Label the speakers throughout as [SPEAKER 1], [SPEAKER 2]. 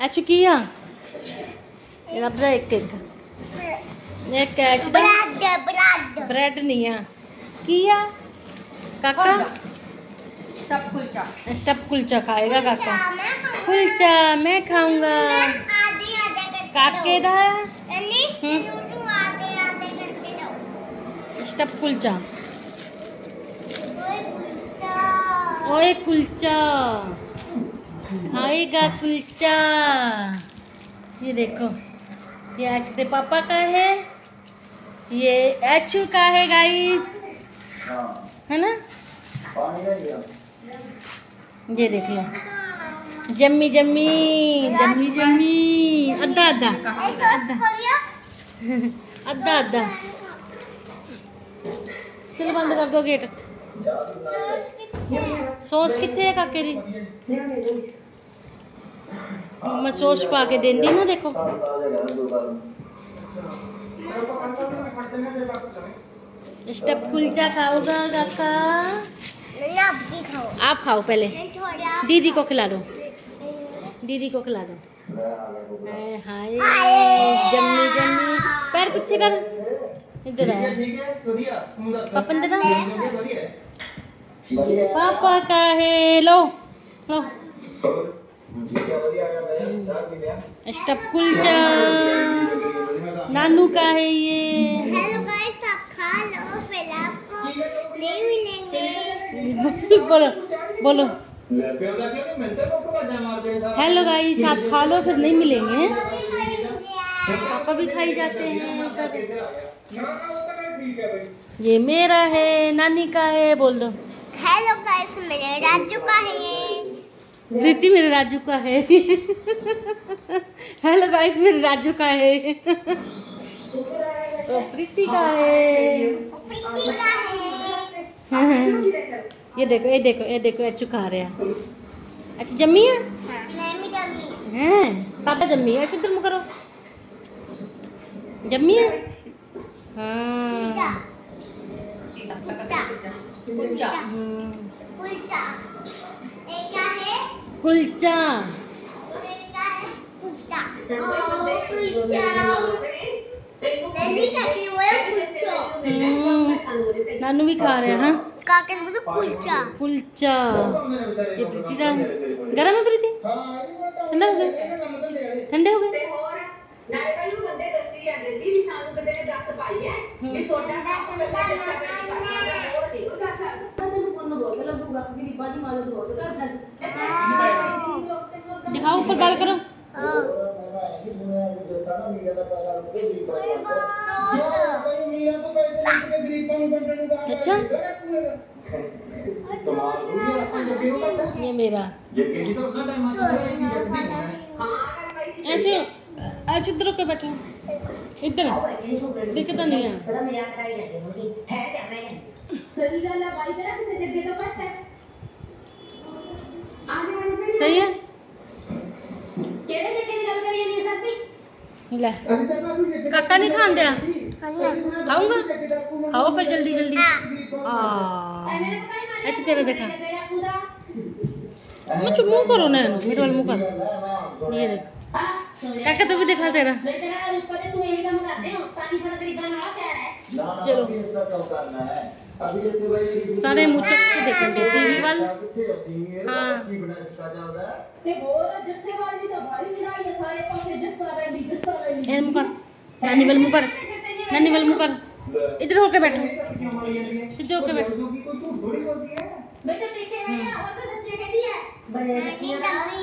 [SPEAKER 1] अच्छा किया इधर एक एक।
[SPEAKER 2] ब्रेड ब्रेड
[SPEAKER 1] ब्रेड नहीं है। किया काका?
[SPEAKER 3] स्टप कुलचा
[SPEAKER 1] स्टप कुलचा खाएगा काका। कुलचा मैं खाऊँगा। काके
[SPEAKER 2] दा।
[SPEAKER 1] हम्म। स्टप कुलचा।
[SPEAKER 2] ओए
[SPEAKER 1] कुलचा। खाएगा कुलचा। ये देखो, ये ऐश के पापा का है, ये ऐचू का है गाइस है ना? ये देख लो। जम्मी जम्मी जम्मी जम्मी।
[SPEAKER 2] सॉस खोलियो।
[SPEAKER 1] अद्धा अद्धा। चलो बंद कर दो गेट। ਸੌਸ ਕਿੱਥੇ ਹੈ ਕਾਕੇ ਦੀ ਮੈਂ ਸੌਸ ਪਾ ਕੇ ਦਿੰਦੀ ਨਾ ਦੇਖੋ स्टफ कुलचा खाओगा काका
[SPEAKER 2] नन्ही, आप भी खाओ।
[SPEAKER 1] आप खाओ पहले
[SPEAKER 2] मैं थोड़ा
[SPEAKER 1] दीदी को खिला दो दीदी को खिला दो हाय हाय
[SPEAKER 2] हाय।
[SPEAKER 1] जम्मी जम्मी पैर पीछे कर इधर है पापा इधर पापा का है लो लो। स्टफ़ कुलचा नानू का है ये।
[SPEAKER 2] हेलो गाइस आप खा लो फिर आपको नहीं मिलेंगे।
[SPEAKER 1] बोलो बोलो हेलो गाइस आप खा लो फिर नहीं मिलेंगे। पापा भी खाई जाते हैं सब। ये मेरा है नानी का है बोल दो।
[SPEAKER 2] हेलो गाइस मेरे राजू का है।
[SPEAKER 1] प्रीति मेरे राजू का है। हेलो गाइस मेरे राजू का है। तो प्रीति का है।
[SPEAKER 2] प्रीति का है।
[SPEAKER 1] ये देखो ये देखो ये देखो ये चुका रहे हैं। अच्छा जम्मी है?
[SPEAKER 2] मैं भी डमी
[SPEAKER 1] हैं? सादा जम्मी है शुद्ध करो। जम्मी है। हाँ।
[SPEAKER 3] कुलचा।
[SPEAKER 1] हम्म,
[SPEAKER 2] कुलचा। है
[SPEAKER 1] कुलचा। नानू भी खा रहे हैं हाँ।
[SPEAKER 2] काके ने बोला कुलचा।
[SPEAKER 1] कुलचा। ये प्रीति का है। प्रीति? ठंडा हो गए ठंडे हो गए?
[SPEAKER 3] ನಾಳೆಗಳು ಒಂದೇ ಗತಿ ಆಗೈತಿ ನಾನು ಗದನೆ ಜಾಸ್ತ ಪಾಯಿಯ ಈ ಸೋಡಾ ಕಾಸಲ್ಲ ನೋಡಿ ಕಾಸ ಅದನ್ನ ಪೂರ್ಣ ಹೋಗಲ್ಲ ಹೋಗ ಗಿರಿ ಬಾನಿ ಮಾಡೋದು ಹೋಗದ
[SPEAKER 1] दिखाओ ऊपर बाल करो अच्छा ये मेरा ऐसे आज इधर होकर बैठो। इधर दिखता नहीं है। सही है? काका नहीं खाते खाऊँगा? खाओ फिर जल्दी जल्दी। अच्छा तेरा देखा। मुझे मुँह करो ना, मेरे वाले मुँह कर। ये देखो। काका तो भी देखा
[SPEAKER 3] देना।
[SPEAKER 1] चलो। सारे मुझे हाँ एम मुकर इधर होके बैठो। सीधे होके बैठो। बेटा देखे मैंने और तो सच्चे कह दिया बड़े लड़कियाँ आ
[SPEAKER 3] रही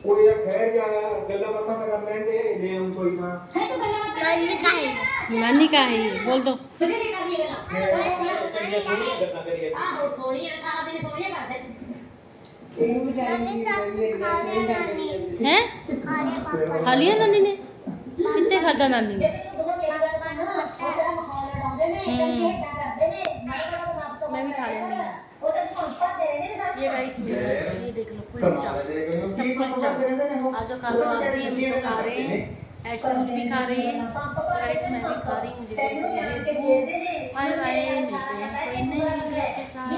[SPEAKER 3] ਗੱਲ ਸੁਣ ਬੇ ਤੇ ਚਾਹ ਪੀ ਲਈ ਤੇ ਪਪੂਆ ਨੇ ਭੇਜਿਆ ਤੈਨੂੰ ਪਕਾਉਣ ਵਾਸਤੇ ਆ ਜਾ
[SPEAKER 4] ਕੋਈ ਯਾਰ ਖੈਰ ਜਾ ਗੱਲਾਂ ਬਾਤਾਂ ਤਾਂ ਕਰ ਲੈਂਦੇ ਲੈ ਆਉਂ ਕੋਈ ਨਾ
[SPEAKER 3] ਹੈ ਤੂੰ ਗੱਲਾਂ ਬਾਤਾਂ
[SPEAKER 2] नानी का है
[SPEAKER 1] नानी का है ये बोल दो
[SPEAKER 3] ਕਿਹਨੇ ਨਹੀਂ ਕਰਦੀ ਗੱਲਾਂ
[SPEAKER 4] ਚੰਗੀਆਂ ਥੋੜੀਆਂ ਗੱਲਾਂ ਕਰੀਏ
[SPEAKER 3] ਆਹੋ ਸੋਹਣੀਆਂ ਸਾਰਾ ਦਿਨ ਸੋਹਣੀਆਂ ਕਰਦੇ
[SPEAKER 4] ਇਹਨੂੰ ਵਿਚਾਰੇ
[SPEAKER 2] नानी का खा लिया नानी
[SPEAKER 1] हैं
[SPEAKER 2] अरे पापा
[SPEAKER 3] खा लिया नानी ने कितने खाता नानी ने हम्म, मैं भी खा लेंगी ये गाइस ये देख लो कुलचा कुलचा आज खा लो आप भी हम तो खा रहे हैं ऐशो भी खा रही है। गाइस मैं भी खा रही हूँ मुझे बाय बाय मिलते हैं। कोई नई वीडियो के साथ